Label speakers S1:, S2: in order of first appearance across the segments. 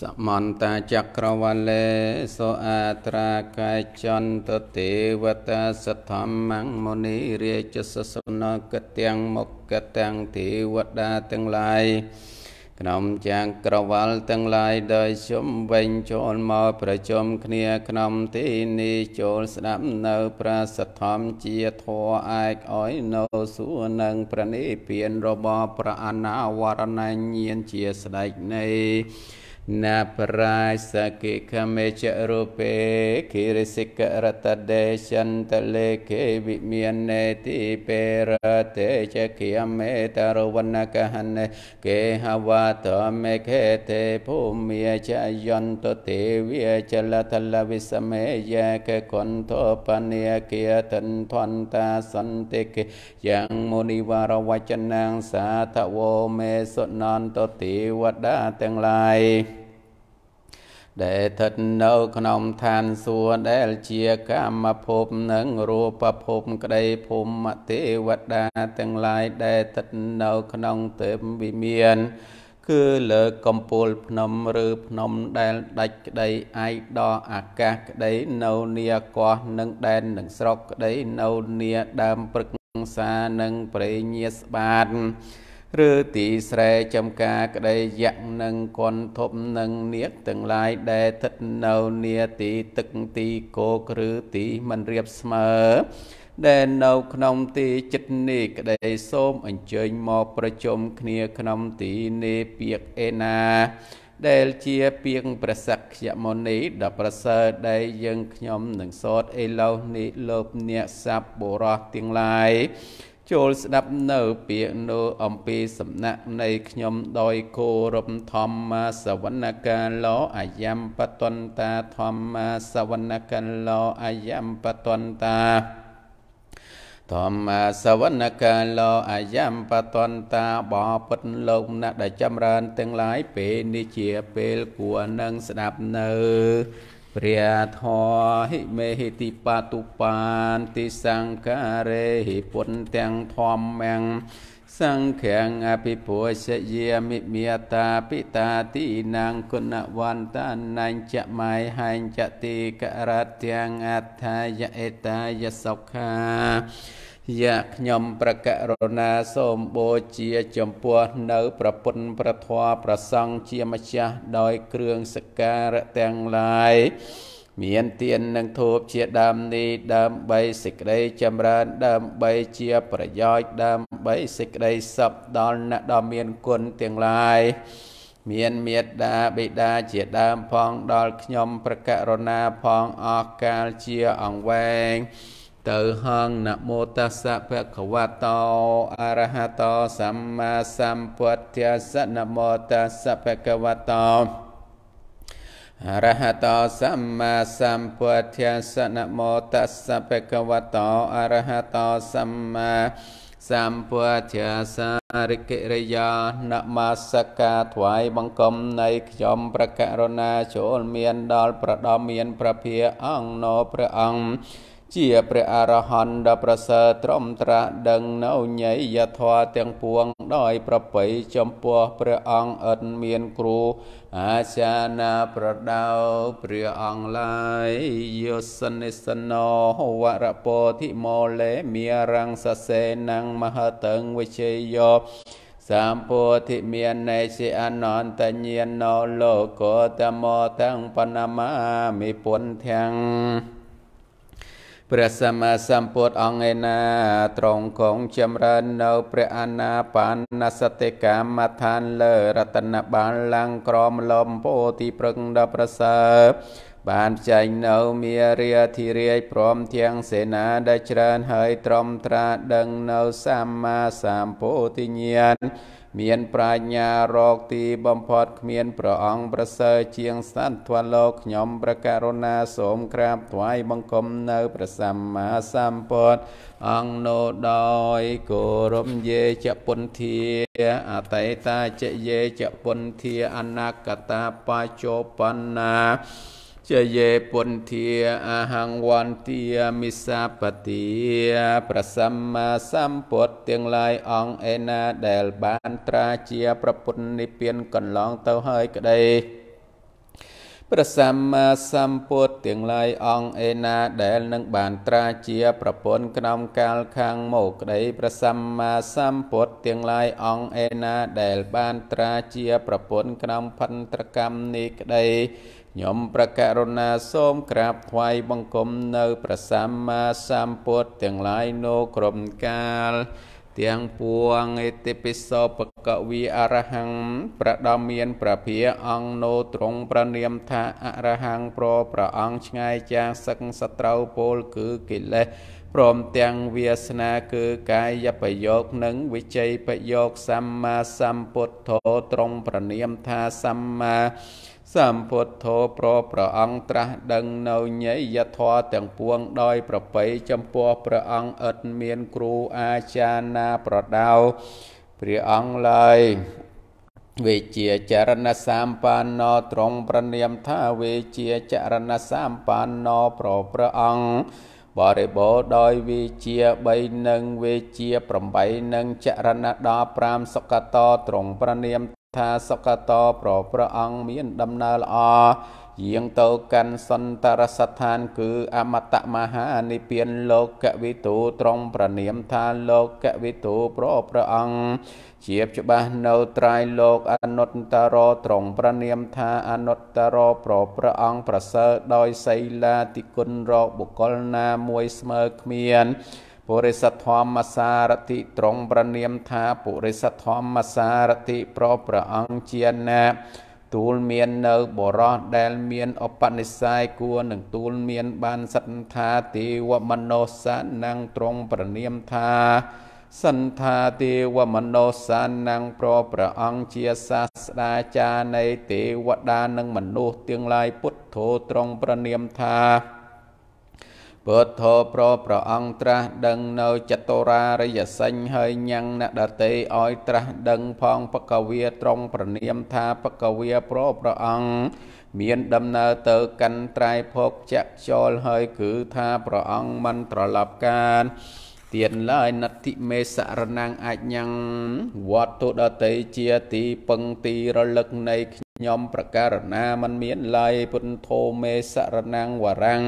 S1: សមន្តាចក្រវលេសោអាត្រាកាយចន្តទេវតាសទ្ធម្មងមុនីរាជសសនកទាំងមុខទាំងទេវតាទាំងឡាយក្នុងចាងក្រវលទាំងឡាយដោយជុំវិញចូលមកប្រជុំគ្នាក្នុងទីនេះចូលស្ដាប់នៅប្រសិទ្ធធម្មជាធរឯកអយនៅសួរនឹងប្រនិព្វានរបស់ព្រះអនាវរណញ្ញាណជាស្ដេចនៃ ណាប្រាយសកិខមេចរូបេគិរិសិករតដេចន្តលេកេវិមាននេតិពេរតេចគិមេតរវណ្ណកហនេកេហវតមេខេតេភូមិចយន្តទេវិចលតលវិសមេយកគន្ធបនិយគិតន្តន្តាសន្តិកយ៉ាងមុនិវរវចនាងសាធវមេសុនន្តទេវតាទាំងឡាយ ដែលស្ថិតនៅក្នុងឋានសួគ៌ដែលជាកាមភពនិងរូបភពក្តីភូមិទេវតាទាំងឡាយដែលស្ថិតនៅក្នុងទេពវិមានគឺលើកំពូលភ្នំឬភ្នំដែលដាច់ក្តីឯកដល់អាកាសក្តីនៅនីកោះនិងដែននឹងស្រុកក្តីនៅនីដើមព្រឹកសានិងប្រេញាស្បាត ឬទីស្រែចំការក្តីយៈនិងគន់ធប់និងនាគទាំងឡាយដែលស្ថិតនៅនាទីទឹកទីគោកឬទីមិនរៀបស្មើដែលនៅក្នុងទីចិត្តនេះក្តីសូមអញ្ជើញមកប្រជុំគ្នាក្នុងទីនេះពាកអេណាដែលជាពាងប្រសក្យមុនីដ៏ប្រសើរដែលយើងខ្ញុំនឹងសតអេឡោនេះលោបអ្នកសັບបុរសទាំងឡាយ ចូលស្ដាប់នៅពាក្យនោះអំពីសំណាក់នៃខ្ញុំដោយគោរពធម្មាសវនកាលោអាយំបតន្តាធម្មាសវនកាលោអាយំបតន្តាធម្មសវនកាលោអាយំបតន្តាបពុតលោកណាស់ដែលចម្រើនទាំងឡាយពេលនេះជាពេលគួរនឹងស្ដាប់នៅ ព្រះធរហិមេហិតិបតុបានតិសង្ការេហិពុនទាំងធម្មំសង្ឃាំងអភិពុជយាមិមេតាពិតាទីនាងគុណវន្តានាញចមៃហែងចតិករតទាំងអដ្ឋាយអេតាយសុខា យ៉ាខ្ញុំប្រករុណាសូមបូជាចំពោះនៅប្រពុនប្រធរប្រសង់ជាម្ចាស់ដោយគ្រឿងសក្ការៈទាំងឡាយមានទាននឹងធូបជាដើមនេះដើម្បីសេចក្តីចម្រើនដើម្បីជាប្រយោជន៍ដើម្បីសេចក្តីសុខដល់អ្នកដ៏មានគុណទាំងឡាយមានមេត្តាបិតាជាដើមផងដល់ខ្ញុំប្រករុណាផងអស់កាលជាអង្វែង ទៅហងនមោតស្សៈភគវតោអរហតោសម្មាសម្ពុទ្ធស្សនមោតស្សៈភគវតោអរហតោសម្មាសម្ពុទ្ធស្សនមោតស្សៈភគវតោអរហតោសម្មាសម្ពុទ្ធសារិកិរិយានមស្ការថ្វាយបង្គំនៃខ្ញុំប្រករុណាចូលមានដល់ប្រដំមានប្រភាអង្គណោព្រះអង្គ ជាព្រះអរហន្តដ៏ប្រសើរត្រឹមត្រាស់ដឹងនៅញយយធម៌ទាំងពួងដោយប្របីចំពោះព្រះអង្គឥតមានគ្រូអាចារ្យណាប្រដៅព្រះអង្គឡាយយោសនិសណោវរពោធិមោលេមីរងសសេនងមហតឹងវិជ័យយោសម្ពោធិមាននៃសិអនន្តញាណោលោកតមោទាំងបណមាមិពុនទាំង ព្រះសម្មាសម្ពុទ្ធអង្គឯណាត្រង់គង់ចម្រើននៅព្រះអនាបានសតិកម្មដ្ឋានលើរតនបានឡើងក្រមលំពោទីព្រឹងដល់ប្រសើរបានចែងនៅមារាធិរាយព្រមទាំងសេនាដែលច្រើនហើយត្រមត្រាដឹងនៅសម្មាសម្ពោធិញ្ញាណ មានប្រាជ្ញារកទីបំផុតគ្មានព្រះអង្គប្រសើរជាងសត្វធ្វលោកខ្ញុំប្រករុណាសូមក្រាបថ្វាយបង្គំនៅព្រះសម្មាសម្ពុទ្ធអង្គនោដោយគោរពយេចពុន្ធាអតីតាចយេចពុន្ធាអនាគតាបច្ចុប្បន្នា ជយេពុន្ធាអហង្វន្ទាមិសាបតិប្រសម្មាសម្ពុទ្ធទាំងឡាយអង្គឯណាដែលបានត្រាជាប្រពុតនិព្វានកន្លងទៅហើយក្តីព្រះសម្មាសម្ពុទ្ធទាំងឡាយអង្គឯណាដែលនឹងបានត្រាជាប្រពន្ធក្នុងកាលខាងមកក្តីព្រះសម្មាសម្ពុទ្ធទាំងឡាយអង្គឯណាដែលបានត្រាជាប្រពន្ធក្នុងផន្ត្រកម្មនេះក្តី ខ្ញុំប្រករុណាសូមក្រាបថ្វាយបង្គំនៅព្រះសម្មាសម្ពុទ្ធទាំងឡាយនៅក្រុមកាលទាំងពួងអេតិពិសោបកវីអរហង្គប្រដំមានប្រភាអង្គនោត្រង់ប្រនាមថាអរហង្គប្រប្រអង្គឆ្ងាយចាងសឹកសត្រូវពលគឺកិលេសព្រមទាំងវាសនាគឺកាយប្រយោគនិងវិជ័យប្រយោគសម្មាសម្ពុទ្ធោត្រង់ប្រនាមថាសម្មា សម្ពុទ្ធោប្រព្រះអង្គត្រាស់ដឹងនៅញយធម៌ទាំងពួងដោយប្រពៃចំពោះព្រះអង្គឥតមានគ្រូអាចារ្យណាប្រដៅព្រះអង្គឡើយវេជាចរណសម្បណ្ណោត្រង់ប្រនាមថាវេជាចរណសម្បណ្ណោប្រព្រះអង្គបរិបូរដោយវិជា3និងវិជា8និងចរណដល់5សុកតត្រង់ប្រនាម ថាសុកតប្រព្រះអង្គមានដំណើរល្អយាងទៅកាន់សន្តរស្ថាន គឺអមតមហានិព្វានលោកវិទូត្រង់ប្រនាមថាលោកវិទូប្រព្រះអង្គជាច្បាស់នៅត្រៃលោកអនុត្តរត្រង់ប្រនាមថាអនុត្តរប្រព្រះអង្គប្រសើរដោយសីលាតិគុណរកបុគ្គលណាមួយស្មើគ្មាន ពុរិសធម្មសារតិត្រង់ប្រនាមថាពុរិសធម្មសារតិប្រព្រះអង្គជាណាទូលមាននៅបរោះដែលមានឧបនិស្ស័យគួរនឹងទូលមានបានសន្តាទេវមនោសានឹងត្រង់ប្រនាមថាសន្តាទេវមនោសានឹងប្រព្រះអង្គជាសាស្តាចារ្យនៃទេវតានិងមនុស្សទាំងឡាយពុទ្ធោត្រង់ប្រនាមថា ពុទ្ធោប្រព្រះអង្គត្រាស់ដឹងនៅចតុរារិយសញ្ញហើយញ៉ាំងអ្នកដតីឲ្យត្រាស់ដឹងផងបកវាត្រង់ប្រនាមថាបកវាប្រព្រះអង្គមានដំណើរទៅកាន់ត្រៃភពចក្ចលហើយគឺថាព្រះអង្គមិនត្រឡប់កានទៀនឡើយណតិមេសរណាំងអាចញ៉ាំងវត្តទុដតីជាទីពឹងទីរលឹកនៃខ្ញុំប្រការណាមិនមានឡើយពុទ្ធោមេសរណាំងវរាំង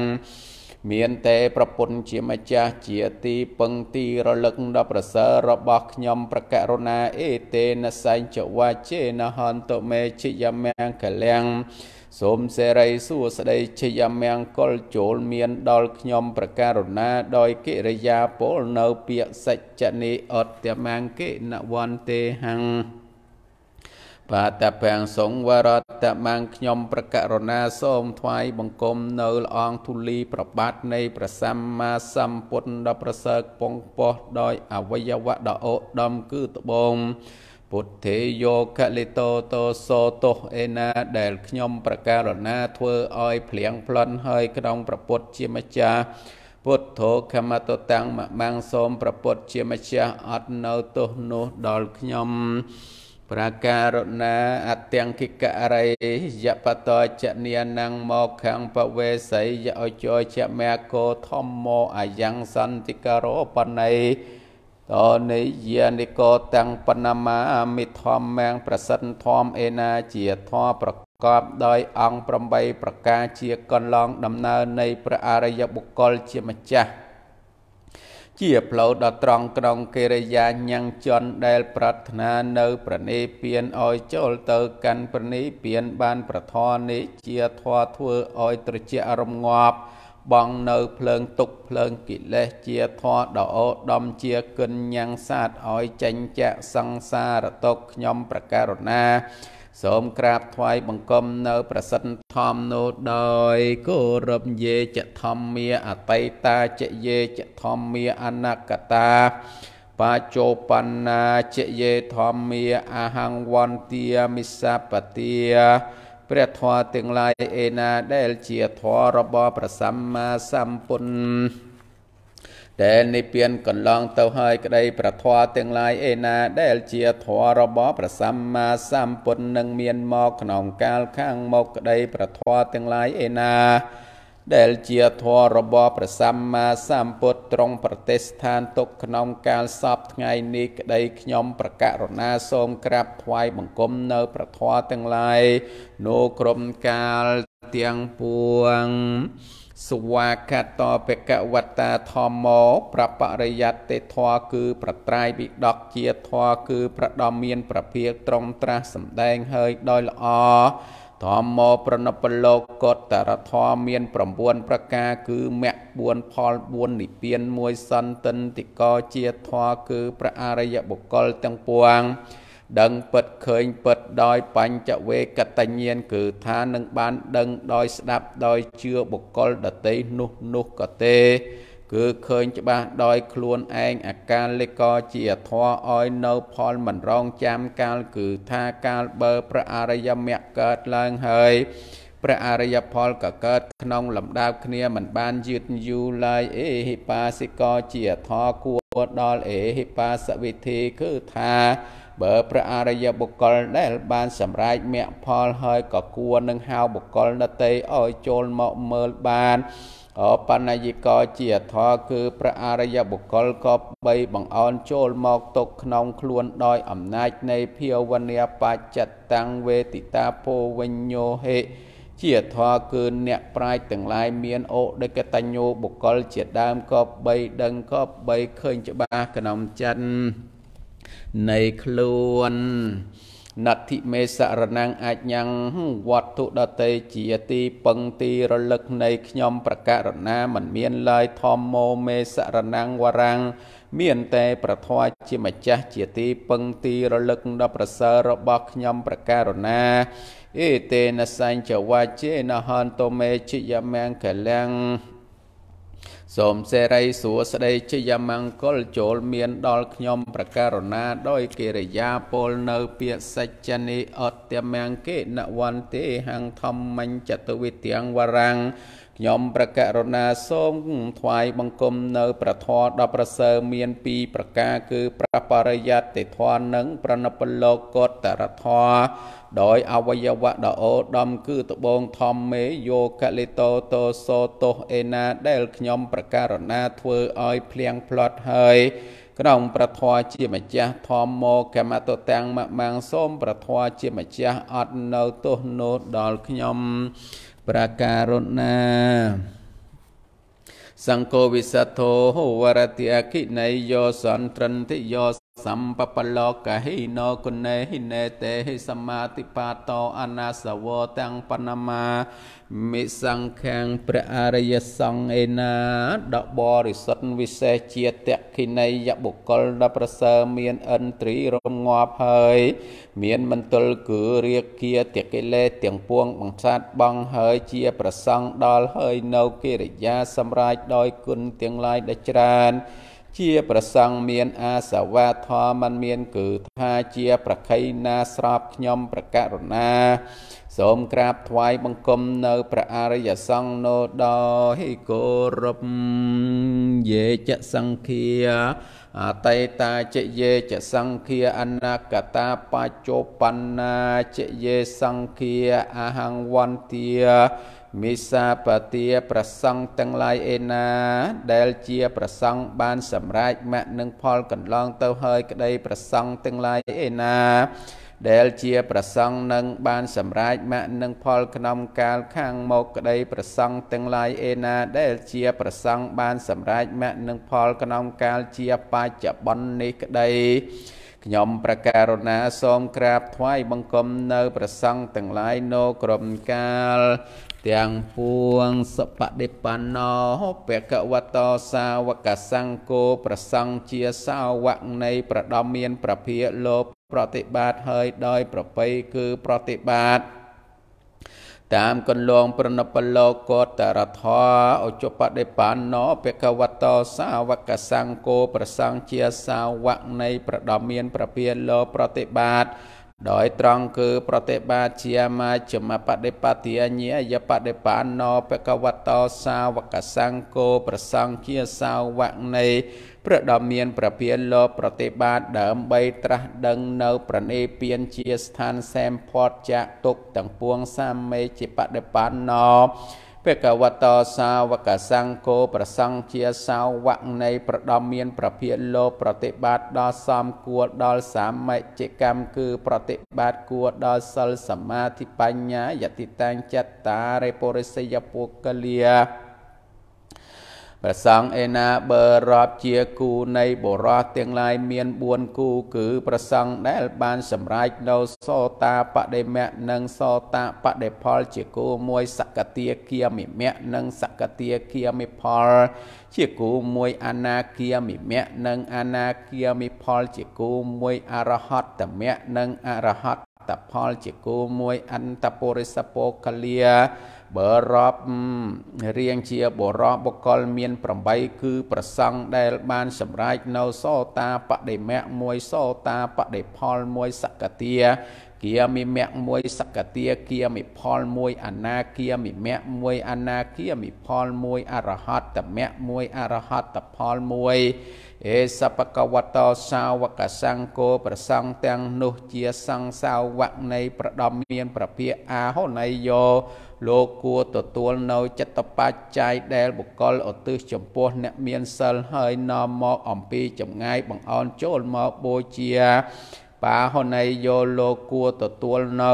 S1: មានតែប្រពន្ធជាម្ចាស់ជាទីពឹងទីរលឹកដល់ប្រសើររបស់ខ្ញុំប្រករុណាអេតេនសញ្ចវាជេនហន្តុមេជយមង្គកលៀងសូមសេរីសួស្តីជយមង្គលចូលមានដល់ខ្ញុំប្រករុណាដោយកិរិយាពលនៅពាក្យសច្ចនិអត្តមង្គិណវន្ទេហੰ បាតពាំងសង្វរតមាំងខ្ញុំប្រករុណាសូមថ្វាយបង្គំនៅលអងធូលីប្របាទនៃព្រះសម្មាសម្ពុទ្ធដ៏ប្រសើរពងពោះដោយអវយវៈដ៏អូដំគឺត្បូងពុទ្ធេយោកលិតោតោសោទោអេណាដែលខ្ញុំប្រការណាធ្វើឲ្យភ្លៀងផ្លន់ហើយក្នុងប្រពុតជាម្ចាស់ពុទ្ធោខមតតាំងមមាំងសូមប្រពុតជាម្ចាស់អត់នៅទោសនោះដល់ខ្ញុំ ប្រការណាអទាំងគិករិយបតចនានងមកខាងបវេសីយអជចមេកោធម្មោអយ៉ាងសន្តិករោបណៃតនិយានិកោតាំងបណមាមិធម្មមាំងប្រសិទ្ធធម្មឯណាជាធម៌ប្រកបដោយអង្គ8ប្រការជាកន្លងដំណើរនៃព្រះអរិយបុគ្គលជាម្ចាស់ ជាផ្លូវដ៏ត្រង់ក្នុងកិរិយាញ៉ាំងជន់ដែលប្រាថ្នានៅប្រណិពៀនឲ្យចូលទៅកាន់ប្រណិពៀនបានប្រធរនេះជាធម៌ធ្វើឲ្យត្រជាក់រងាប់បងនៅភ្លើងទុកភ្លើងកិលេសជាធម៌ដ៏អូដំជាកិនញ៉ាំងសាទឲ្យចេញចាក់សង្សារទុកខ្ញុំប្រការណា សូមក្រាបថ្វាយបង្គំនៅប្រសិទ្ធធម្មនោះដោយគោរពយេចធម្មាអតីតាចយេចធម្មាអនកតាបាចោបណ្ណាចយេធម្មាអហង្វន្ទាមិសាបទាព្រះធម៌ទាំងឡាយឯណាដែលជាធម៌របស់ព្រះសម្មាសម្ពុទ្ធ ដែលនិព្វានកន្លងទៅហើយក្តីប្រធွာទាំងឡាយឯណាដែលជាធម៌របស់ព្រះសម្មាសម្ពុទ្ធនឹងមានមកក្នុងកាលខាងមុខក្តីប្រធွာទាំងឡាយឯណាដែលជាធម៌របស់ព្រះសម្មាសម្ពុទ្ធត្រង់ប្រទេសស្ថានទុកក្នុងកាលសពថ្ងៃនេះក្តីខ្ញុំប្រកាសរណាសូមក្រាបថ្វាយបង្គំនៅព្រះធម៌ទាំងឡាយនោះក្រុមកាលទាំងពួង សវាកតបកវត្តាធម្មោប្របរិយត្តិធម៌គឺប្រត្រៃវិដកជាធម៌គឺប្រដំមានប្រភាកត្រង់ត្រាស់សម្ដែងហើយដោយល្អធម្មោប្រណពលោកតរធម៌មាន9ប្រការគឺមគ្គ4ផល4និព្វាន1សន្តិនតិកជាធម៌គឺព្រះអរិយបុគ្គលទាំងពួង ដឹងពិតឃើញពិតដោយបញ្ចវេកតញ្ញាណគឺថានឹងបានដឹងដោយស្ដាប់ដោយជឿបុគ្គលដតីនោះនោះក៏ទេគឺឃើញច្បាស់ដោយខ្លួនឯងអាការលិកជាធរឲ្យនៅផលមិនរងចាំកាលគឺថាកាលបើព្រះអរិយមគ្គកើតឡើងហើយព្រះអរិយផលក៏កើតក្នុងលំដាប់គ្នាមិនបានយឺតយូរឡើយអេហិបាសិកជាធរគួរដល់អេហិបាសវិធីគឺថា បើព្រះអរិយបុគ្គលដែលបានសម្រេចមគ្គផលហើយក៏គួរនឹងហៅបុគ្គលដតីឲ្យចូលមកមើលបានអបណ្ណយិកជាធរគឺព្រះអរិយបុគ្គលក៏បីបង្អន់ចូលមកទុកក្នុងខ្លួនដោយអំណាចនៃភាវនាបច្ចតាំងវេទិតាពោវិញ្ញោហេជាធរគឺអ្នកប្រាជ្ញទាំងឡាយមានអូដេកតញ្ញោបុគ្គលជាដើមក៏បីដឹងក៏បីឃើញច្បាស់ក្នុងចិត្ត នៃខ្លួនណតិមេសរណងអាចញ៉ាំងវត្ថុដតេជាទីពឹងទីរលឹកនៃខ្ញុំប្រការណាមិនមានឡើយធម្មោមេសរណងវរាំងមានតែប្រធွာជាម្ចាស់ជាទីពឹងទីរលឹកដ៏ប្រសើររបស់ខ្ញុំប្រការណាអេតេនសញ្ចវាជេនហន្តមេជយមង្គលាំង សូមសេរីសួស្តីជាយមង្គលចូលមានដល់ខ្ញុំប្រការណាដោយកិរិយាពលនៅពាក្យសច្ចនិអត្តមង្គេណវន្តិហੰធម្មញ្ចតវិទាំងវរាំង ខ្ញុំប្រករុណាសូមថ្វាយបង្គំនៅប្រធរដ៏ប្រសើរមានពីរប្រការគឺប្របរិយត្តិធរនិង ប្រណពលោកតរធរដោយអវយវៈដ៏អូដំគឺត្បូងធម្មមេយោកលិតោតោសោទោអេណាដែលខ្ញុំប្រការណាធ្វើឲ្យភ្លៀងផ្លត់ហើយក្នុងប្រធរជាម្ចាស់ធម្មមកកម្មតតាំងមមាំងសូមប្រធរជាម្ចាស់អត់នៅទោសនោះដល់ខ្ញុំ ប្រការណាសង្កោវិសទ្ធោវរតិអគិន័យយោសន្ត្រន្តិយោ សម្បបលោកហិណោគុណេហិនេតេហិសមាតិបាតោអនាសវោទាំងបណមាមិសង្ខាងព្រះអរិយសង្ឃឯណាដបរិសុទ្ធវិសេសជាតក្ខិណីយបុគ្គលដ៏ប្រសើរមានឥន្ទ្រីរងាប់ហើយ មានមន្ទលគឺរាគាតកិលេសទាំងពួងបង្សាត់បងហើយជា ប្រសង់ដល់ហើយនៅកិរិយាសម្រាប់ដោយគុណទាំងឡាយដ៏ច្រើន ជាប្រសង់មានអាសវាធម៌មិនមានគឺថាជាប្រខៃណាស្របខ្ញុំប្រករុណាសូមក្រាបថ្វាយបង្គំនៅព្រះអរិយសង្ឃនោដោយគោរពយេចសង្ឃាអតីតាជយេចសង្ឃាអនាគតាបច្ចុប្បន្នាជយេសង្ឃាអហង្វន្ទា មិសាបទាប្រសង់ទាំងឡាយឯណា ដែលជាប្រសង់បានសម្រេចមគ្គនឹងផលកន្លងទៅហើយក្តីប្រសង់ទាំងឡាយឯណាដែលជាប្រសង់នឹងបានសម្រេចមគ្គនឹងផលក្នុងកាលខាងមកក្តីប្រសង់ទាំងឡាយឯណាដែលជាប្រសង់បានសម្រេចមគ្គនឹងផលក្នុងកាលជាបច្ចុប្បន្ននេះក្តី ខ្ញុំប្រការណាសូមក្រាបថ្វាយបង្គំនៅប្រសង់ទាំងឡាយនៅក្រុមកាលទាំងពួងសបដិបណ្ណោបកវតោសាវកសង្កោប្រសង់ជាសាវកនៃប្រដំមានប្រភាលោប្រតិបាតហើយដោយប្រពៃគឺប្រតិបាតតា មកន្លងប្រណបលោកតរធអុជបដិបណ្ណោបកវតោសាវកសង្កោប្រសង់ជាសាវកនៃប្រដំមានប្រភាលោប្រតិបាតដោយត្រង់គឺប្រតិបាជាមាចមបដិបទាញាយបដិបានណបកវតោសាវកសង្កោប្រសង្ឃជាសាវកនៃ ព្រះដ៏មានប្រពៀនលោប្រតិបាតដើម្បីត្រាស់ដឹងនៅប្រណេពៀនជាស្ថានសែមផតចាក់ទុកទាំងពួងសាមេជាបដិបានណភគវតោសាវកសង្ឃោប្រសង្ឃជាសាវកនៃប្រដំមានប្រភិលោប្រតិបត្តិដល់សមគួរដល់សាមិជ្ជកម្មគឺប្រតិបត្តិគួរដល់សិលសមាធិបញ្ញាយតិតាំងចត្តារិពុរិសយពុគលា ព្រះសង្ឃឯណាបើរាប់ជាគូនៃបរោះទាំងឡាយមាន4គូគឺព្រះសង្ឃដែលបានសម្រេចនៅសោតាបដិមៈនិងសោតាបដិផលជាគូមួយសកតាគាមិមៈនិងសកតាគាមិផលជាគូមួយអនាគាមិមៈនិងអនាគាមិផលជាគូមួយអរហត្តមៈនិងអរហត្តផលជាគូមួយអន្តពុរិសពោកលា បើរាប់រៀងជាបរោះបុគ្គលមាន8គឺប្រសង់ដែលបានសម្រេចនៅសោតាបដិមៈមួយសោតាបដិផលមួយសកតាគៀមិមៈមួយសកតាគៀមិផលមួយអនាគៀមិមៈមួយអនាគៀមិផលមួយអរហត្តមៈមួយអរហត្តផលមួយ អេសបកវតោសាវកសង្កោប្រសង្ឃទាំងនោះជាសង្ឃសាវកនៃប្រដំមានប្រភាអាហន័យយោលោកគួរទទួលនៅចិត្តបច្ច័យដែលបុគ្គលឧទ្ទិសចំពោះអ្នកមានសិលហើយនាំមកអំពីចម្ងាយបង្អោនចូលមកបូជា បាហន័យយោលោកគួរទទួលនៅ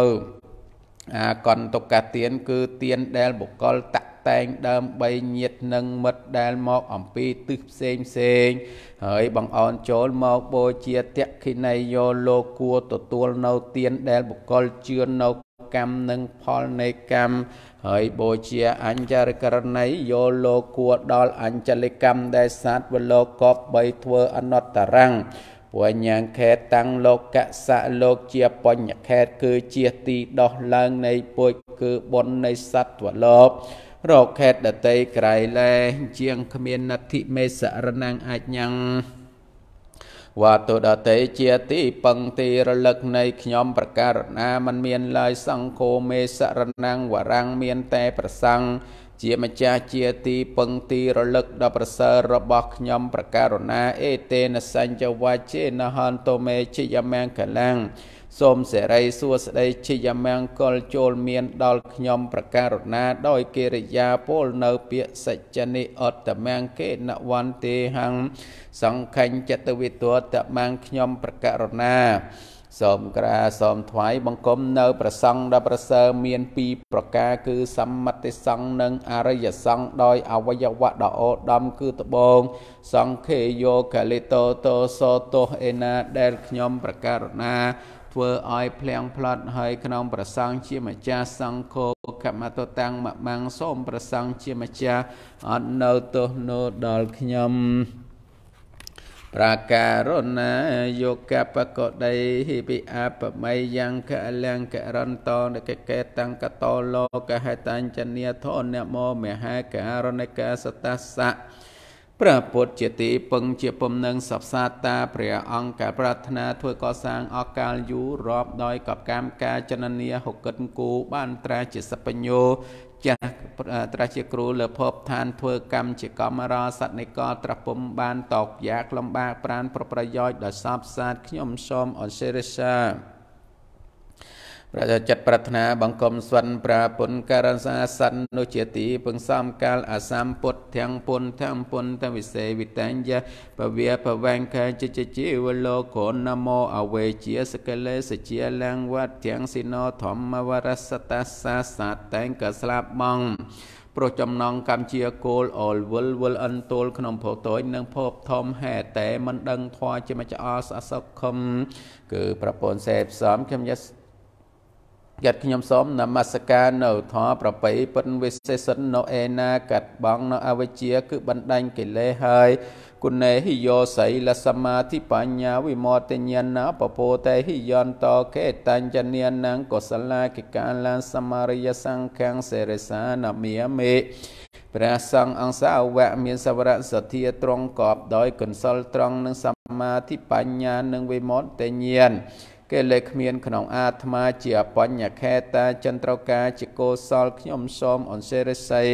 S1: អាកន្តកទានគឺទានដែលបុគ្គលតាក់ តែងដើម្បីញាតនឹងមិត្តដែលមកអំពីទិសផ្សេងផ្សេងហើយបង្អោនចូលមកបូជាតក្ខិណីយោលោកគួរទទួលនៅទានដែលបុគ្គលជឿននៅកម្មនិងផលនៃកម្មហើយបូជាអញ្ចរករណីយោលោកគួរដល់អញ្ចលិកម្មដែលសាទវលោកកប3ធ្វើអនត្តរੰងពញ្ញាងខេតតាំងលោកកសៈលោកជាបញ្ញខេតគឺជាទីដោះឡើងនៃពុជគឺបុណ្យនៃសត្វលោក រកខេតដតីក្រៃលែជាងគ្មាននតិមេសរណងអាចញ៉ាំងវតុដតេជាទីពឹងទីរលឹកនៃខ្ញុំប្រការណាមិនមានឡើយសង្ឃោមេសរណងវរាំងមានតែប្រសੰងជាម្ចាស់ជាទីពឹងទីរលឹកដ៏ប្រសើររបស់ខ្ញុំប្រការណាអេតេនសញ្ញវជេនហន្តមេជយមង្គលាំង សូមសេរីសួស្តីជាយមង្គលចូលមានដល់ខ្ញុំប្រការណាដោយកិរិយាពលនៅពាក្យសច្ចនិអត្តមង្គេណវន្ទេហੰសង្ខញ្ចតវិទតមង្គខ្ញុំប្រការណាសូមក្រាសូមថ្វាយបង្គំនៅប្រសង់ដ៏ប្រសើរមានពីរប្រការគឺសម្មតិសង្ឃនិងអរិយសង្ឃដោយអវយវៈដ៏អូដំគឺត្បូងសង្ឃេយោកលិតោតោសោទោអេណាដែលខ្ញុំប្រការណា ធ្វើឲ្យភ្លៀងផ្លត់ហើយក្នុងប្រសង់ជាម្ចាស់សង្ឃោកមតតាំងមមាំងសូមប្រសង់ជាម្ចាស់អត់នៅទោសនោះដល់ខ្ញុំប្រាការណាយកបកដីពិអបមៃយ៉ាងកលង្ករន្តនកកេតាំងកតលោកហេតាញ្ចនីធនមមហាការណកាសតសៈ ព្រះពុទ្ធជាទីពឹងជាពំនឹងសព្សាតាព្រះអង្គការប្រាថ្នាធ្វើកសាងអកាលយូររាប់ដោយកបកម្មការចននីហុកិតគូបានត្រាជាសបញ្ញោចាស់ត្រាស់ជាគ្រូលើភពឋានធ្វើកម្មជាកម្មរសត្វនិកត្រពុំបានតោកយ៉ាក់លំបាកប្រានប្រប្រយោជន៍ដល់សពសាទខ្ញុំសូមអសិរិសា ព្រះចិត្តប្រាថ្នាបង្គំស្វិនប្រាពុនការសាស័ននុជាទីពឹងសំកាលអសម្ពុទ្ធទាំងពុនទាំងពុនទាំងវិសេវិតញ្ញពវាពវង្កាជជជីវលោកនមោអវេជាសកលេសជាលង្វត្តទាំងសិណោធម្មវរសតសាសាតែងក៏ស្លាប់បងព្រោះចំណងកម្មជាគោលអលវិលវិលអិនទល់ក្នុងភពតូចនិងភពធំហេតុតែមិនដឹងធွာជាមច្ចអសអសុខំគឺប្រពន្ធសេពសំខ្ញុំយស្យ៉ាត់ខ្ញុំសូមនមស្ការនៅធម៌ប្របីពិនវិសេសិននៅឯណាកាត់បងនៅអវិជ្ជាគឺបណ្ដាញកិលេសហើយគុណេហិយោសីលសមាធិបញ្ញាវិមតញ្ញាណបពោតេហិយន្តកេតញ្ញនានងកុសលាកិកាលាសមារិយសង្ឃងសេរិសានមិយមេព្រះសង្ឃអង្គសាវៈមានសវរៈសទ្ធាត្រង់កប់ដោយកុសលត្រង់នឹងសមាធិបញ្ញានិងវិមតញ្ញាណ កិលេសគ្មានក្នុងអាត្មាជាបញ្ញខេតាចន្ទ្រកាជាកុសលខ្ញុំសូមអនសេរិស័យ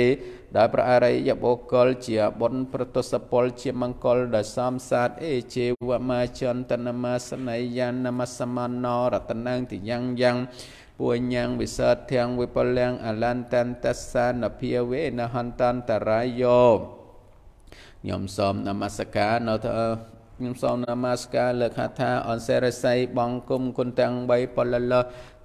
S1: ដោយព្រះអរិយបុគ្គលជាបុណ្យប្រទុសពលជាមង្គលដោយសំសាទអេជេវមាចន្តនមាសនយានមសមណរតនាងតិយ៉ាងយ៉ាងពុញ្ញងវិសតធាងវិពលំអលន្តន្តសានភាវេនហន្តន្តរាយោខ្ញុំសូមនមស្ការនៅ ខ្ញុំសូមនមស្ការលើកថាអនសេរស័យបងគុំគុណទាំង3ពលល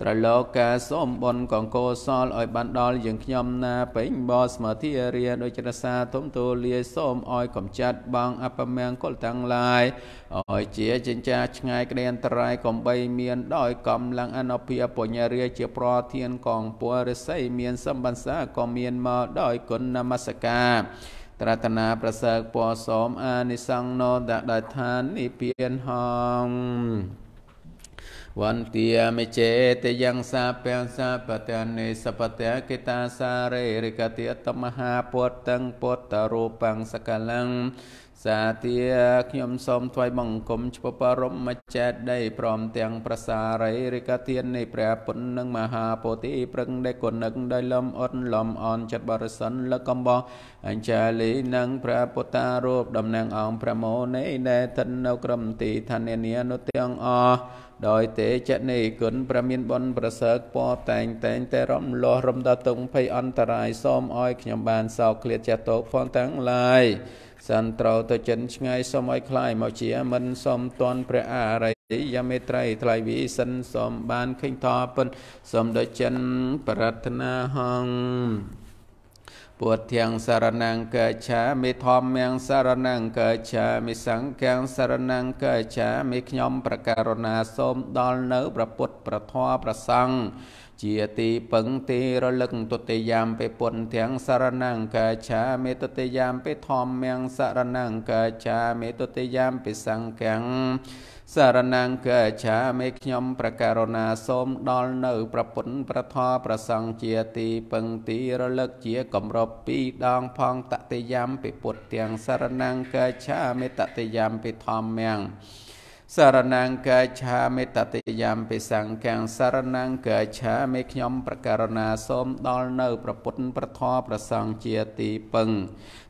S1: ត្រលោកាសូមបុណ្យកងកោសលឲ្យបានដល់យើងខ្ញុំណាពេញបស្មាធិរាដូចរសាធំទូលាសូមឲ្យកំចាត់បងអពមង្គលទាំងឡាយឲ្យជាចិញ្ចាឆ្ងាយក្តីអន្តរាយកំបីមានដោយកំឡុងអនុភិបញ្ញារាជាប្រធានកងពួររិស័យមានសម្បន្សាក៏មានមកដោយគុណនមស្ការ ត្រាតនាប្រសើរពរសូមអានិសង្ឃណោដដែលឋាននិព្វានហងវន្ទាមិចេតយ៉ាងសាពាំងសាបតនេសពតេកិតាសារេរិកតិតមហាពុទ្ធងពុទ្ធរូបង្សកលੰ សាទាខ្ញុំសូមថ្វាយបង្គំឆ្ពបរមចេតដីព្រមទាំងប្រសារីរិកធាននៃព្រះពុទ្ធនិងមហាពោធិប្រឹងដែលគុណឹកដោយលំអត់លំអនចិត្តបរិសុទ្ធលកំបោអញ្ចាលីនិងព្រះពុទ្ធារូបតំណាងអង្គព្រះមោនីដែលស្ថិតនៅក្រមទីឋាននានុទាំងអស់ដោយទេចនីគុណប្រមានបុណ្យប្រសើរពរតែងតែងតែរំលោះរំដតុងភ័យអន្តរាយសូមឲ្យខ្ញុំបានសោកឃ្លាតចាត់តោផងទាំងឡាយ សន្ត្រូវទៅចិនឆ្ងាយសូមឲ្យคลายមកជាមិនសូមតន់ព្រះអរិយមេត្រីថ្លៃវិសិនសូមបានឃើញតពិនសូមដូចចិនប្រាថ្នាហងពុទ្ធាំងសារណង្កច្ឆាមិធម្មំសារណង្កច្ឆាមិសង្ឃំសារណង្កច្ឆាមិខ្ញុំប្រកាសណាសូមដល់នៅព្រះពុទ្ធប្រធមប្រសង្ឃ ជាទីពឹងទីរលឹកទុតិយាមពេពុនទាំងសារណង្កាឆាមេទុតិយាមពេធម្មំសារណង្កាឆាមេទុតិយាមពេសង្ឃំសារណង្កាឆាមេខ្ញុំប្រកាសណាសូមដល់នៅប្រពុនប្រធរប្រសង្ឃជាទីពឹងទីរលឹកជាគម្របពីរដងផងតតិយាមពេពុទ្ធទាំងសារណង្កាឆាមេតតិយាមពេធម្មំ សារណង្កាឆាមេតតិយាមពិសង្កាំងសារណង្កាឆាមេខ្ញុំប្រការណាសូមដល់នៅប្រពុតប្រធរប្រសង្ឃជាទីពឹង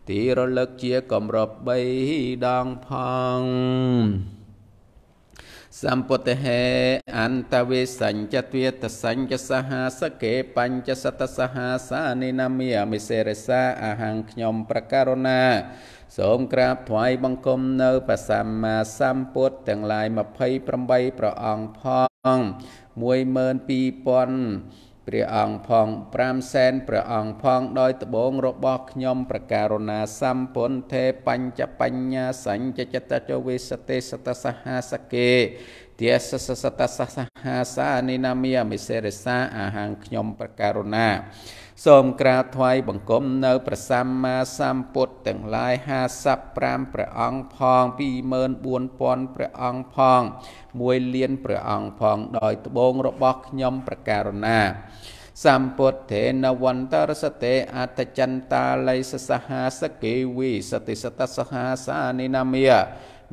S1: ទីរលឹកជាកំរប3ដងផងសម្ពុទ្ធហេអន្តវេសញ្ចទ្វេតសញ្ចសហសកេបញ្ចសតសហសានិនាមិអមិសេរសាអហង្ខ្ញុំប្រការណា សូមក្រាបថ្វាយបង្គំនៅព្រះសម្មាសម្ពុទ្ធទាំងឡាយ28ព្រះអង្គផង12000ព្រះអង្គផង5សែនព្រះអង្គផងដោយត្បូងរបស់ខ្ញុំប្រការណាសម្ពុនទេបញ្ចបញ្ញាសញ្ចចិត្តចវេសទេសតសហាសកេទាសសសតសហាសានិនាមិមិសេរសាអាហាងខ្ញុំប្រការណា សូមក្រាបថ្វាយបង្គំនៅព្រះសម្មាសម្ពុទ្ធទាំងឡាយ55ព្រះអង្គផង24000ព្រះអង្គផង1លានព្រះអង្គផងដោយត្បូងរបស់ខ្ញុំប្រការណាសម្ពុទ្ធេនវន្តរសតេអតចន្តាល័យសសហសកេវិសតិសតសហសានិនាមិ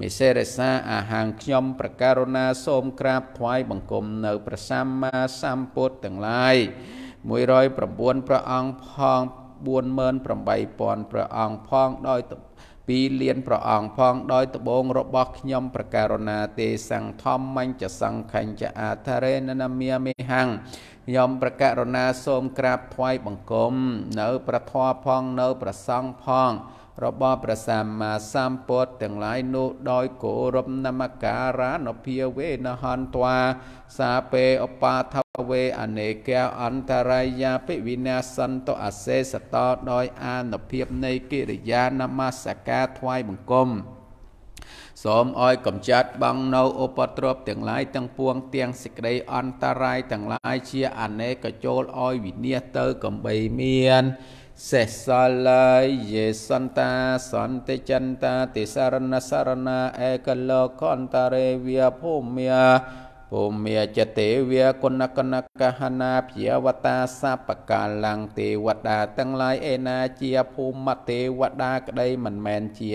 S1: មិសេរសាអាហាងខ្ញុំប្រការណាសូមក្រាបថ្វាយបង្គំនៅព្រះសម្មាសម្ពុទ្ធទាំងឡាយ 109ព្រះអង្គផង48000ព្រះអង្គផងដោយ2លានព្រះអង្គផងដោយត្បូងរបស់ខ្ញុំប្រការណាទេសង្ធម្មញ្ចសង្ខញ្ចអាធរេននមាមិហੰខ្ញុំប្រការណាសូមក្រាបថ្វាយបង្គំ នៅប្រធរផងនៅប្រសង់ផង របស់ព្រះសម្មាសម្ពុទ្ធទាំងឡាយនោះដោយគោរពនមការៈនភាវេនហន្ត្វាសាពេអបាថវេអនេកអន្តរាយាពិវិនាសន្តអសេសតដោយអានុភាពនៃកិរិយានមស្ការថ្វាយបង្គំសូមឲ្យកំចាត់បងនៅឧបទ្រពទាំងឡាយទាំងពួងទាំងសេចក្តីអន្តរាយទាំងឡាយជាអនេកចូលឲ្យវិនិច្ឆ័យទៅកំបីមាន សេះសលាយយេសន្តាសន្តិចន្តាតិសរណសរណាអេកលោកន្តរេវិភូមិយា ភូមិយចទេវាគុណកណកហណាភិ ಯವ តាសពកាលੰទេវតាទាំងឡាយឯណាជាភូមិទេវតាក្តីមិនមែនជា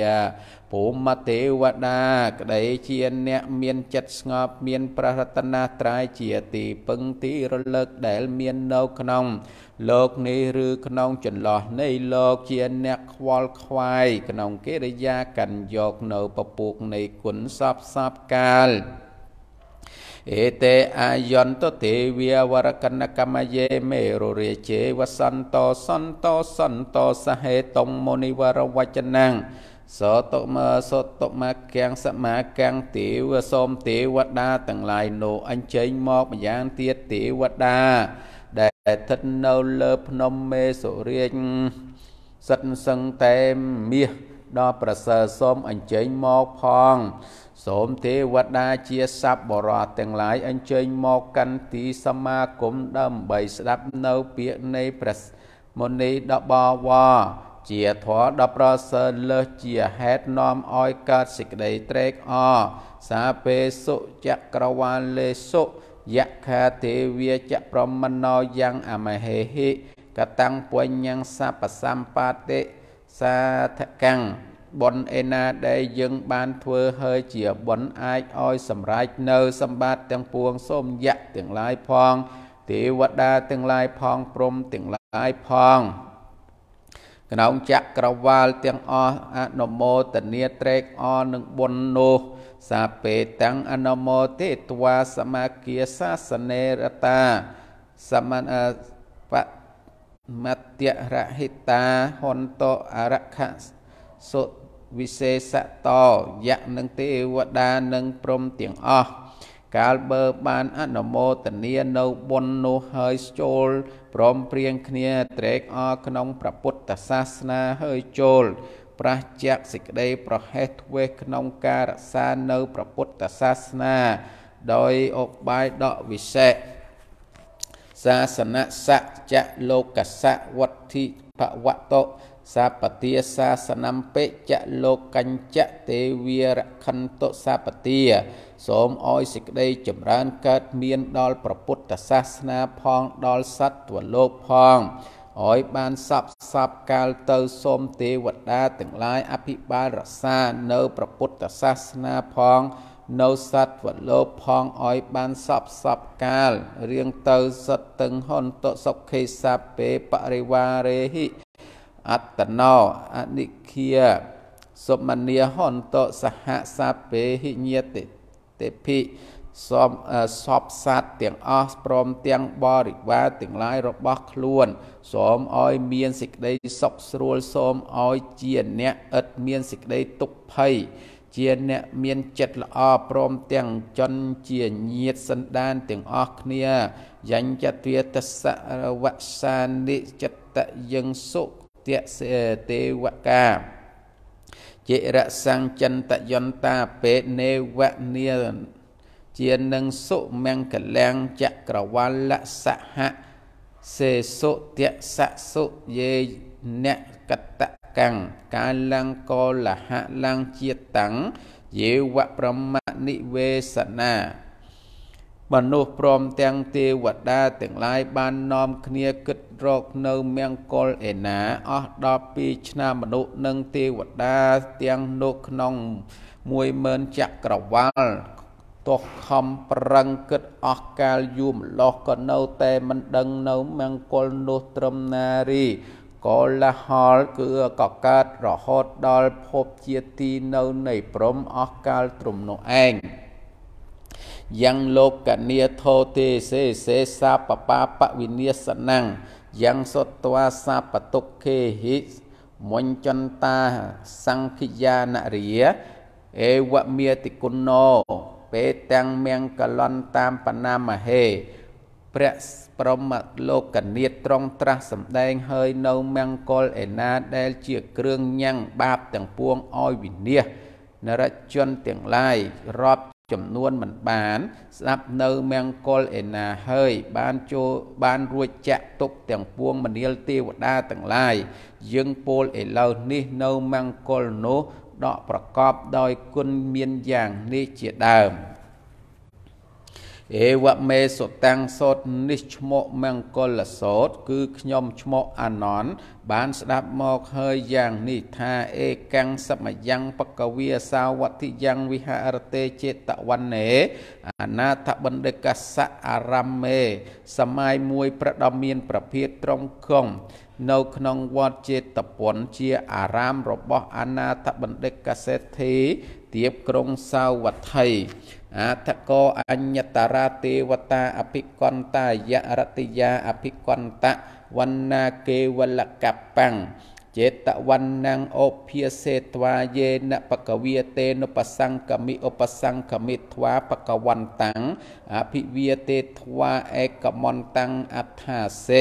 S1: ភូមិទេវតាក្តីជាអ្នកមានចិត្តស្ងប់មានប្ររតនាត្រ័យជាទីពឹងទីរលឹកដែលមាននៅក្នុងលោកនេះឬក្នុងចន្លោះនៃលោកជាអ្នកខ្វល់ខ្វាយក្នុងកិរិយាកាន់យកនៅពពុកនៃគុណសពសពកាល អេតេអាយន្តទេវាវរកណកម្មយេមេរុរាជេវសន្តោសន្តោសន្តោសហេតុមុនិវរវចនាងសតមសតមកាំងសមាកាំងទេវសូមទេវតាទាំងឡាយនោះអញ្ជើញមកម្យ៉ាងទៀតទេវតាដែលស្ថិតនៅលើភ្នំមេសុរាជសិតសឹងតែមាសដ៏ប្រសើរសូមអញ្ជើញមកផង សូមទេវតាជាសัพបរោះទាំងឡាយអញ្ជើញមកកាន់ទីសមាគមដើម្បីស្ដាប់នៅពាក្យនៃព្រះមុនីដបវរជាធម៌ដ៏ប្រសើរលើសជាហេតុនាំឲ្យកើតសេចក្តីត្រេកអរសាពេសុចក្រវាលេសុយៈខាទេវាចប្រមណោយ៉ាងអមហេហិកតាំងពុញ្ញងសពសម្បតិសាធកាំង បុណ្យឯណាដែលយើងបានធ្វើហើយជាបុណ្យអាចឲ្យសម្រេចនៅសម្បត្តិទាំងពួងសូមយៈទាំងឡាយផងទេវតាទាំងឡាយផងព្រំទាំងឡាយផងក្នុងចក្រវាលទាំងអស់អនុមោទនាត្រេកអរនឹងបុណ្យនោះសាពេតាំងអនុមោទេតវាសមាគាសាសនេរតាសមនបមត្តរហិតាហន្តអរខសុ វិសេសតោយៈនឹងទេវតានឹងព្រមទាំងអស់កាលបើបានអនុមោទនានៅបុណ្យនោះហើយចូលព្រមព្រៀងគ្នាត្រេកអរក្នុងព្រះពុទ្ធសាសនាហើយចូលប្រះចាក់សេចក្តីប្រហែសធ្វេសក្នុងការរក្សានៅព្រះពុទ្ធសាសនា ដោយអបាយដកវិសេសសាសនសច្ចៈលោកសៈវត្ថិភវតោ សាបទាសាសនំពេចៈលោកញ្ចៈទេវីរខន្តុសាបទាសូមអោយសេចក្តីចម្រើនកើតមានដល់ព្រះពុទ្ធសាសនាផងដល់សត្វលោកផងអោយបានសពសពកាលទៅសូមទេវតាទាំងឡាយអភិបាលរក្សានៅព្រះពុទ្ធសាសនាផងនៅសត្វលោកផងអោយបានសពសពកាលរៀងទៅសត្វទឹងហន្តសុខេសាពេបរិវារេហិ អត្តណោអនិគាសុមនីហន្តសហសាពេហិញាតិទេភិសំសពសัตว์ទាំងអស់ព្រមទាំងបរិវារទាំងឡាយរបស់ខ្លួនសូមឲ្យមានសេចក្តីសុខស្រួលសូមឲ្យជាអ្នកឥតមានសេចក្តីទុក្ខភ័យជាអ្នកមានចិត្តល្អព្រមទាំងចន់ជាញាតសន្តានទាំងអស់គ្នាយញ្ញទាតសរវសានិចិត្តយឹងសុ ទសេទេវកាជារសង្ចិនតយន្តាពេនេវនីជានឹងសុមង្គលាំងចក្រវាលសហសេសុទសសុយេអ្នកកតកាំងកាលង្កលហលង្ជាតិតាំងយេវប្រមនិវេសនា មនុស្សព្រមទាំងទេវតាទាំងឡាយបាននាំគ្នាគិតរកនៅមង្គលឯណាអស់ដល់2ឆ្នាំមនុស្សនិងទេវតាទាំងនោះក្នុង10000ចក្រវាលទោះខំប្រឹងគិតអស់កាលយូរម្លោះក៏នៅតែមិនដឹងនៅមង្គលនោះត្រឹមណារីកលហលគឺក៏កើតរហូតដល់ភពជាទីនៅនៃព្រំអស់កាលទ្រំនោះឯង យ៉ាងលោកកនីធោទេសេសេសាបបាបវិនិសណੰយ៉ាងសត្វាសាបតុខេហិមុញ្ចន្តាសង្ឃយានរិយអេវមេតិគុណោពេទាំងមៀងកលន់តាមបណាមហេព្រះព្រមលោកកនិតត្រង់ត្រាស់សម្ដែងហើយនៅមង្គលឯណាដែលជាគ្រឿងញ៉ាំងបាបទាំងពួងឲ្យវិនិច្ឆ័យនរជនទាំងឡាយរាប់ ចំនួនមិនបាន ស្ដាប់នៅមង្គលឯណាហើយបានចូលបានរួចចាក់ទុកទាំងពួងមនាលទេវតាទាំងឡាយយើងពោលឥឡូវនេះនៅមង្គលនោះដកប្រកបដោយគុណមានយ៉ាងនេះជាដើម អេវមេសុតាំងសោតនេះឈ្មោះមង្គលសោតគឺខ្ញុំឈ្មោះអាននท์បានស្ដាប់មកហើយយ៉ាងនេះថាអេកាំងសមយ៉ាងបកវីសាវតិយ៉ាងវិហារតេចេតវណ្ណេអនាថបណ្ឌិកសៈអារមមេសម័យមួយប្រដំមានប្រភេទត្រង់គង់នៅក្នុងវត្តចេតពន្ធជាអារាមរបស់អនាថបណ្ឌិកសេដ្ឋីទៀបក្រុងសាវត្ថី អថកោអញ្ញតរាទេវតាអភិកន្តាយរតិយាអភិកន្តៈវណ្ណាគេវលកបាំងចេតវណ្ណងអភិសេត្វាយេនបកវិតេនុបសង្កមិឧបសង្កមិធ្វាបកវន្តាំងអភិវិតេធ្វាឯកមន្តាំងអថាសេ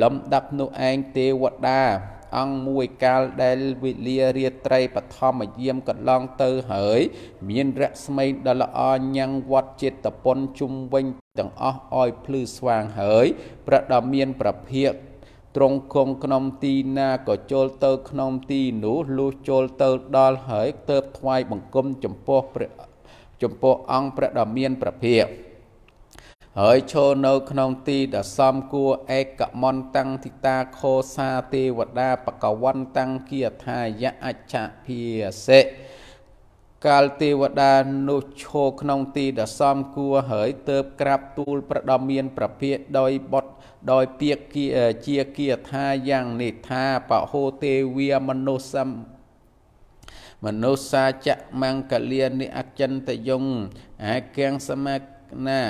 S1: លំដាប់នោះឯងទេវតា អង្គមួយកាលដែលវិលារាត្រីបឋមយាមកន្លងទៅហើយ មានរស្មីដ៏ល្អញ៉ាំងវត្តចិត្តពុនជុំវិញទាំងអស់ឲ្យភ្លឺស្វាងហើយប្រដមានប្រភិកទ្រង់គង់ក្នុងទីណាក៏ចូលទៅក្នុងទីនោះលុះចូលទៅដល់ហើយទៅថ្វាយបង្គំចំពោះព្រះចំពោះអង្គព្រះដ៏មានព្រះភិក្ខ ហើយឈរនៅក្នុងទីដ៏សំគួរឯកមន្តតាំងទិតាខោសាទេវតាបកវន្តាំងគិយថាយៈអច្ឆភិសេកាលទេវតានោះឈរក្នុងទីដ៏សំគួរហើយទៅក្រាបទូលប្រដមានប្រភិយដោយបុតដោយពាក្យជាគាថាយ៉ាងនេះថាបហោទេវាមនុស្សមនុស្សាចមង្គលានិអចិន្តយងអាគៀងសមណា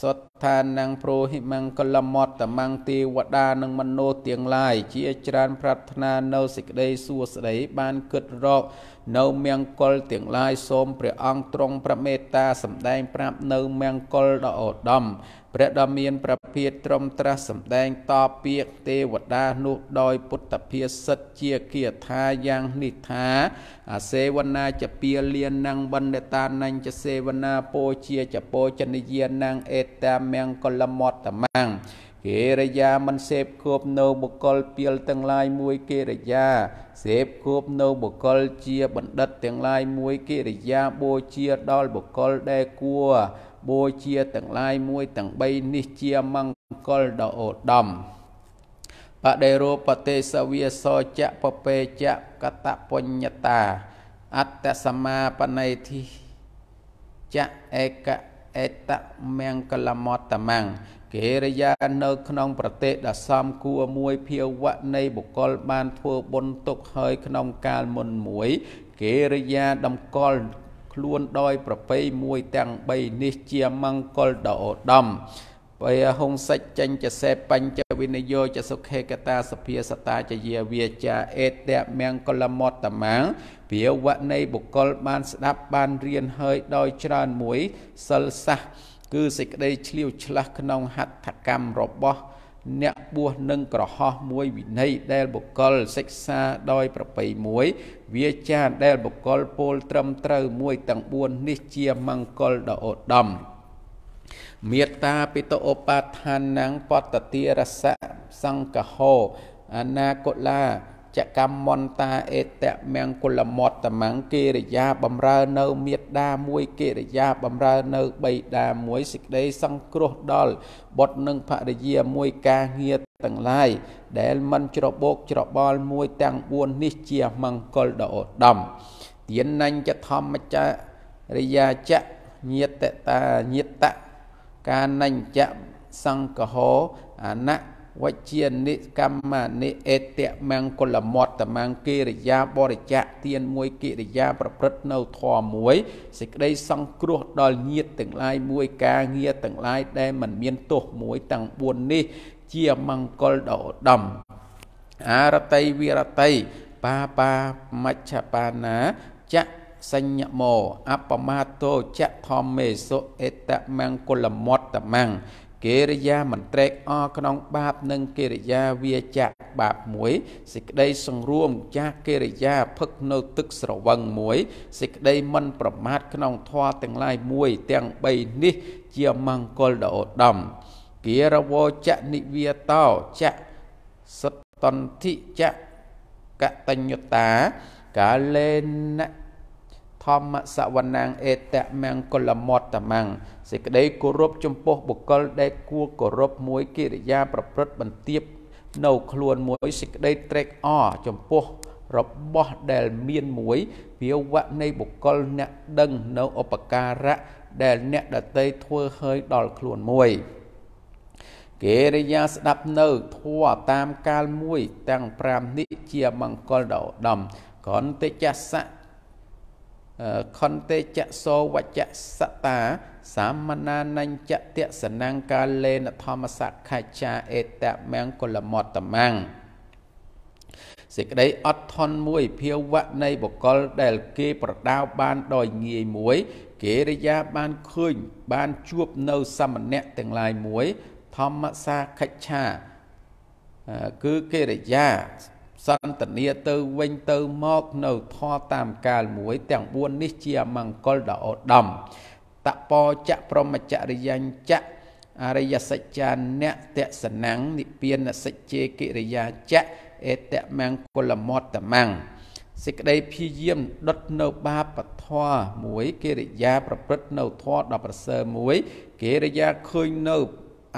S1: សុតថានងព្រោហិមង្គលមតតមង្គទេវតានិងមនោទាំងឡាយជាច្រើនប្រាថ្នានៅសេចក្តីសួស្តីបានគិតរកនៅមង្គលទាំងឡាយសូមព្រះអង្គទ្រង់ប្រមេត្តាសម្ដែងប្រាប់នៅមង្គលដ៏ឧត្តមព្រះដ៏មានប្រភាទត្រឹមត្រាស់សម្ដែងតបពាក្យទេវតានោះដោយពុទ្ធភាសិតជាគាថាយ៉ាងនេះថាអាសេវនាចពាលៀនណងបណ្ឌតានញ្ញសេវនាពោជាចពោចនិយានងអេតាមង្គលមតតមាំងគេរយាមិនសេពគប់នៅបុគ្គលពីលទាំងឡាយមួយគេរយាសេពគប់នៅបុគ្គលជាបណ្ឌិតទាំងឡាយមួយគេរយាបូជាដល់បុគ្គលដែលគួរបូជាទាំងឡាយមួយទាំង3នេះជាមង្គលដ៏ឧត្តមបដិរូបទេសវាសចៈពពេចៈកតបញ្ញតាអត្តសមាបណៃធិចៈឯក អេតមង្គលមតមង្គកិរិយានៅក្នុងប្រទេសដ៏សំគួរមួយភាវៈនៃបុគ្គលបានធ្វើបុណ្យទុកហើយក្នុងកាលមុនមួយកិរិយាតម្កល់ខ្លួនដោយប្រពៃមួយទាំង3នេះជាមង្គលដ៏ឧត្តមបើហុងសិចចេញចសេបញ្ច វិនិយោចសុខេកតាសភាសតាចយាវាចាអេតមង្គលមតមាំងភាវៈនៃបុគ្គលបានស្ដាប់បានរៀនហើយដោយច្រើនមួយសិលសាសគឺសេចក្តីឆ្លៀវឆ្លាស់ក្នុងហត្ថកម្មរបស់អ្នកបួសនឹងក្រហោះមួយវិន័យដែលបុគ្គលសិក្សាដោយប្រពៃមួយ វាចាដែលបុគ្គលពោលត្រឹមត្រូវមួយទាំង4នេះជាមង្គលដ៏ឧត្តម មេត្តាពិតឧបាឋានងបតតិរសៈសង្កហោអនាគលាចកម្មមន្តាអេតមង្គលមតតមង្គកិរិយាបំរើនៅមេត្តាមួយកិរិយាបំរើនៅបៃតាមួយសេចក្តីសង្គ្រោះដល់បុត្រនិងភរិយាមួយការងារទាំងឡាយដែលមិនច្របូកច្របល់មួយទាំង4នេះជាមង្គលដ៏ឧត្តមទានញ្ញធម្មចរិយាចៈញាតតាញាតៈ កានញ្ញសង្កហោអនៈវជានិកម្មនិអេតមង្គលមតតមង្គកិរិយាបរិច្ចាគទានមួយកិរិយាប្រព្រឹត្តនៅធម៌មួយសេចក្តីសង្គ្រោះដល់ញាតទាំងឡាយមួយការងារទាំងឡាយដែលមិនមានទោសមួយទាំង4នេះ ជាមង្គលដ៏ឧត្តមអរតីវិរតីបាបាមច្ឆបាណាចៈ សញ្ញមោអបមាតោចៈធម្មេសុអេតមង្គលមតតមង្គកិរិយាមិនត្រេកអរក្នុងបាបនិងកិរិយាវាចាក់បាបមួយសេចក្តីសង្រួមចាស់កិរិយាផឹកនៅទឹកស្រវឹងមួយសេចក្តីមិនប្រមាទក្នុងធម៌ទាំងឡាយមួយទាំង3នេះជាមង្គលដ៏ឧត្តមគិរវោចនិវាតោចសតន្តិចកតញ្ញតាកាលេនធ ម្មសវណ្ណាងអេតមង្គលមតតមង្គសេចក្តីគោរពចំពោះបុគ្គលដែលគួរគោរពមួយកិរិយាប្រព្រឹត្តបន្ទាបនៅខ្លួនមួយសេចក្តីត្រេកអរចំពោះរបស់ដែលមានមួយភាវៈនៃបុគ្គលអ្នកដឹងនៅឧបការៈដែលអ្នកដតីធ្វើហើយដល់ខ្លួនមួយកិរិយាស្ដាប់នៅធัวតាមកាលមួយទាំង5នេះជាមង្គលដ៏ឧត្តមកន្តិចសៈ ខន្តេចសោវចសតាសាមណានញ្ចតិសនង្កាលេនធម្មសក្ខចាអេតមង្គលមតមੰសេចក្តីអត់ធន់មួយភាវៈនៃបុគ្គលដែលគេប្រដៅបានដោយងាយមួយកិរិយាបានឃើញបានជួបនៅសមណៈទាំងឡាយមួយធម្មសាខិច្ឆាគឺកិរិយា សន្តានាទៅវិញទៅមកនៅធរតាមកាលមួយ ទាំង4នេះជាមង្គលដ៏ឧត្តមតបចៈព្រមចរិយញ្ចៈអរិយសច្ចានៈតសនੰនិពានសច្ចេកិរិយាចៈអេតមង្គលមតមੰសេចក្តីព្យាយាមដុតនៅបាបធម៌មួយកិរិយាប្រព្រឹត្តនៅធម៌ដ៏ប្រសើរមួយកិរិយាឃើញនៅ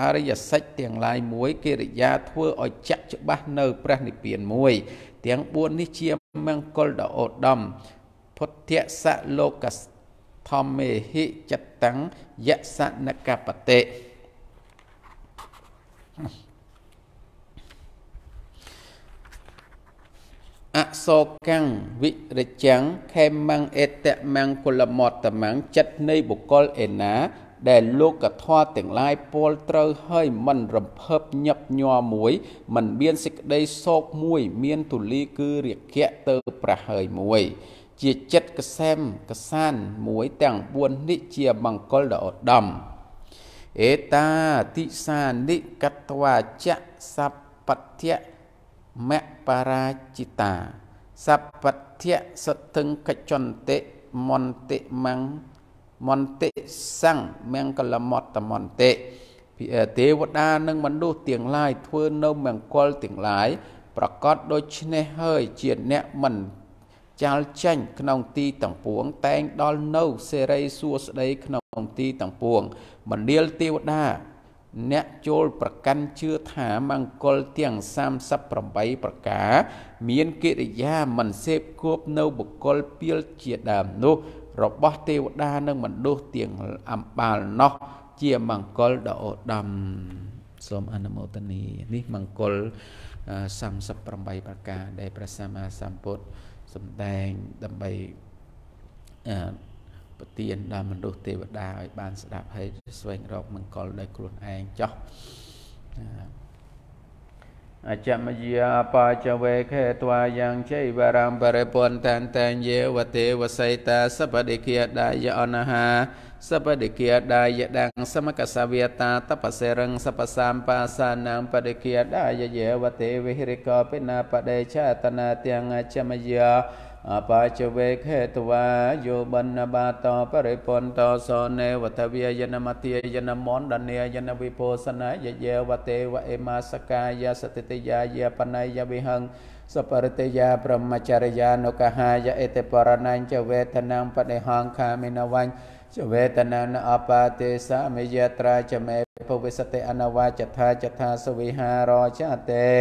S1: អរិយសច្ចទាំងឡាយមួយកិរិយាធ្វើឲ្យចាក់ច្បាស់នៅព្រះនិព្វានមួយ ទាំង4នេះជាមង្គលដ៏ឧត្តមពុទ្ធសលោកធម្មេហិចតੰយសនកបតិអសោកាំងវិរិចាំងខេមੰអេតមង្គលមតមੰចិត្តនៃបុគ្គលឯណា ដែលលោកកថាទាំងឡាយពោលត្រូវហើយមិនរំភើបញឹកញ័រមួយ មិនមានសេចក្តីសោកមួយ មានទូលីគឺរាគៈទៅប្រហើយមួយ ជាចិត្តកសែមកសានមួយទាំង4នេះជាមង្គលដ៏ឧត្តមអេតាតិសានិកតវាចៈសពទ្ធៈមបរាជិតាសពទ្ធៈសតឹងកច្ចន្តិមន្តិមੰ មន្តិសੰមង្គលមត្តមន្តិទេវតានិងមនុស្សទាំងឡាយធ្វើនៅមង្គលទាំងឡាយប្រកាសដូច្នេះហើយជាអ្នកមិនចាល់ចាញ់ក្នុងទីទាំងពួង តែងដល់នៅសេរីសួស្តីក្នុងទីទាំងពួងមណ្ឌលទេវតាអ្នកចូលប្រកាន់ជឿថាមង្គលទាំង38ប្រការ មានកិរិយាមិនសេពគប់នៅបុគ្គលពៀលជាដើមនោះ របស់ទេវតានិងមនុស្សទាំងអំបាលណោះ ជាមង្គលដ៏ឧត្តមសូមអនុមោទនីនេះមង្គល38ប្រការដែលព្រះសម្មាសម្ពុទ្ធសម្ដែងដើម្បីប្រទានដល់មនុស្សទេវតាឲ្យបានស្ដាប់ហើយស្វែងរកមង្គលដោយខ្លួនឯងចោះ អចមយាបចវេខេត្វាយ៉ាងជ័យវរំបរិពន្តានតាញេវទេវសៃតាសបដិគាដាយអនហាសបដិគាដាយដងសមកសវេតាតបសេរងសពសម្បាសានាងបដិគាដាយយេវទេវិហិរិកោបិណាបដេឆតនាទាំងអចមយា អបជវេខេតវាយោបណ្ណបាតបរិពន្តសនេវតវិយនមតិយនមនដនេយនវិពោសនយយេវតេវអេមាសកាយសតិតិយាយបណយវិហង្សបរតិយាប្រមចរិយានុកហាយអេតបរណញ្ចវេទនាបដិហង្ខាមិនវញ្ចវេទនានអបាទេសាមិយត្រាចមេភវិសតិអនវាចថាចថាសវិហារចតេ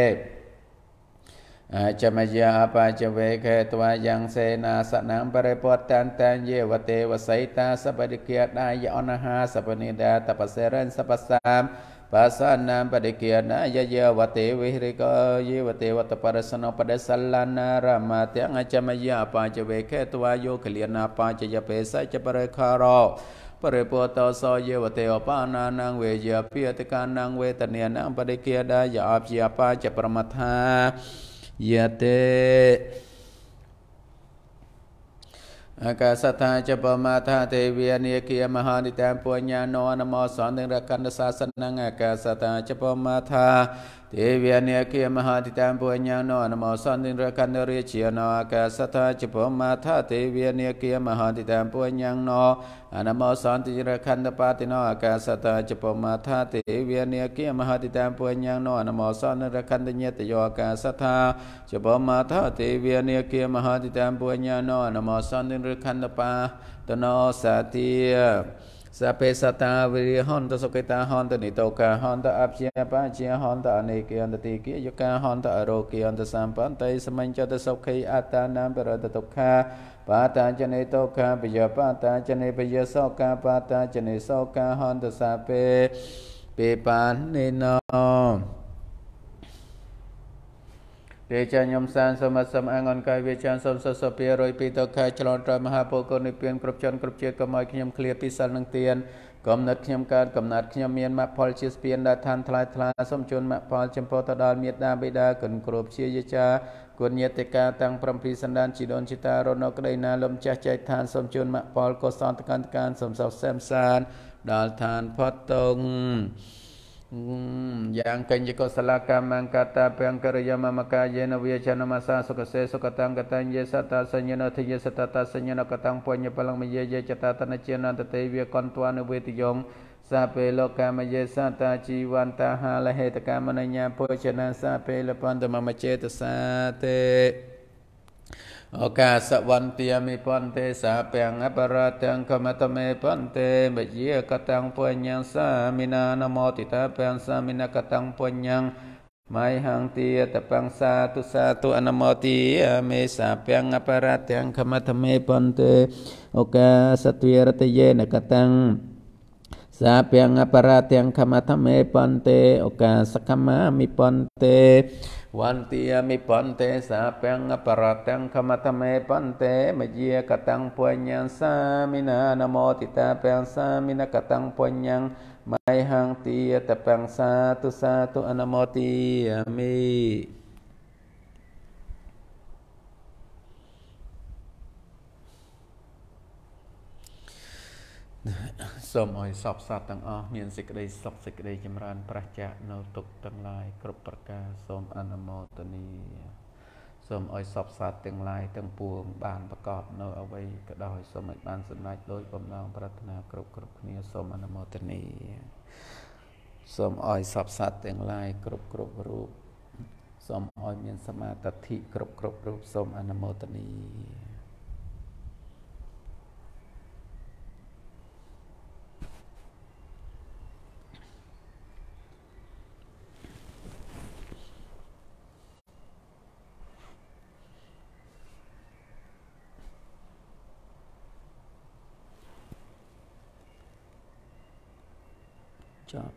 S1: ចមយាបច្ចវេខេតវាយ៉ាងសេនាសនំបរិពតតានតានយេវទេវសៃតាសបរិគាដាយអនហាសបនិដាតបសេរិនសបសាមបាសានាមបរិគាណាយយវទេវិរិកយេវទេវតបរសនបដសលនារមទាំងចមយាបច្ចវេខេតវាយោគលៀណាបច្ចយបេសចបរិខរោបរិពោតសយេវទេអបាណានងវេយពិយតកានងវេតនេនបរិគាដាយអព្យាបច្ចប្រមថា យតេអកាសថាចបមាថាទេវានិគិមហានិតាពុញ្ញាណោនមោសន្តិរកណ្ដសាសនងអកាសថាចបមាថាទេវានិគិមហានិតាពុញ្ញាណោនមោសន្តិរកណ្ដរិជាណោអកាសថាចបមាថាទេវានិគិមហានិតាពុញ្ញាណោអនមោសន្តិរខណ្ឌបាតិណោអកាសតាចពមាថាទេវានិគិមហតិតាពុញ្ញាណោអនមោសន្តិរខណ្ឌញតយោអកាសថាចពមាថាទេវានិគិមហតិតាពុញ្ញាណោអនមោសន្តិរខណ្ឌបាតណោសតិ សពេសតាវិរិហន្តសុកិតាហន្តនិតោកាហន្តអព្យាបាជាហន្តអនេកន្តតិកិយកាហន្តអរោគិអន្តសម្បន្តិសមញ្ចតសុខិអតានាមបរតទុក្ខាបាតាចនេតោកាបយបាតាចនេបយសោកាបាតាចនេសោកាហន្តសាពេពេបានេណោ ទេចាញោមសានសមសមអងអនកាយវាចានសំសសពីរយពីតខែឆ្លងត្រមហាពុគនិព្វានគ្រប់ជនគ្រប់ជាតិកុំឲ្យខ្ញុំឃ្លាតពីសិលនឹងទានកំណត់ខ្ញុំកើតកំណត់ខ្ញុំមានមគ្គផលជាស្ពានដល់ឋានថ្លៃថ្លាសូមជូនមគ្គផលចំពោះទៅដល់មេត្តាបិតាគុណគ្រូជាយាចាគុណញាតិកាតាំង7ពីសន្តានជីដូនជីតារនៅក្តីណាលំចាស់ចែកឋានសូមជូនមគ្គផលកុសលតកន្តកានសូមសោកសែមសានដល់ឋានផុតតុង យ៉ាងកញ្ញកុសលកម្មង្កតាពេងករយមមកកាយេនវិជនមសាសុកសេសុកតង្កតញ្ញេសតសញ្ញនធិយសតតសញ្ញនកតង្បញ្ញបលងមយេយេចតតនជានន្តទេវាកន្ទវនវេទយងសាពេលោកកម្មយេសតាជីវន្តាហាលហេតកម្មនញ្ញាពុជនាសាពេលបន្ទមមចេតសាទេ โอกาสวันเตียมิปันเตสาเปียงอปรตังคมตเมปันเตมยีกตังปัญญสามินานโมติตาเปียงสามินากตังปัญญไม่หังเตียตปังสาตุสาตุอนโมติอเมสาเปียงอปรตังคมตเมปันเตโอกาสตวีรตเยนกตัง តមេបន្ទេមជាកតੰពុញ្ញសាមិណានមោទិតាពេងសាមិណកតੰពុញ្ញមៃហង្ទាតពេង សាទុសាទុអនមោទិមិសូមឲ្យសពសត្វទាំងអស់មានសេចក្តីសុខសេចក្តីចម្រើនប្រះចាកនៅទុកទាំងឡាយគ្រប់ប្រការសូមអនុមោទនីសូមឲ្យសពសត្វទាំងឡាយទាំងពួងបានប្រកបនៅអ្វីក៏ដោយសូមឲ្យបានសម្រេចដោយបំណងប្រាថ្នាគ្រប់គ្រប់គ្នាសូមអនុមោទនីសូមឲ្យសពសត្វទាំងឡាយគ្រប់គ្រប់រូបសូមឲ្យមានសមាធិគ្រប់គ្រប់រូបសូមអនុមោទនី ចប់